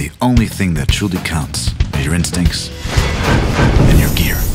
The only thing that truly counts are your instincts and your gear.